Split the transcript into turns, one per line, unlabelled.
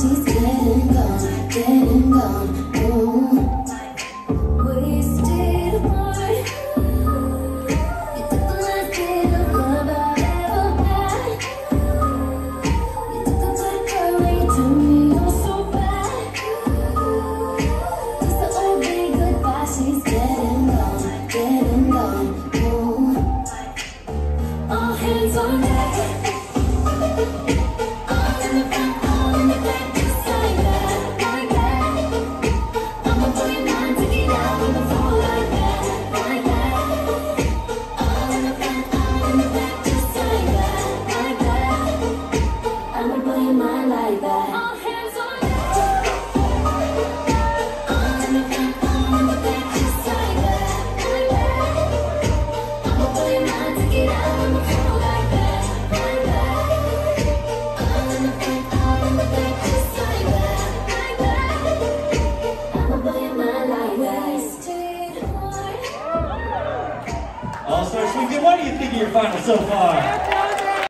she's getting gone, getting gone. Ooh. Wasted. You took the love I ever had. You took the you so bad. Goodbye, she's getting gone, getting gone.
What do you think of your final so far?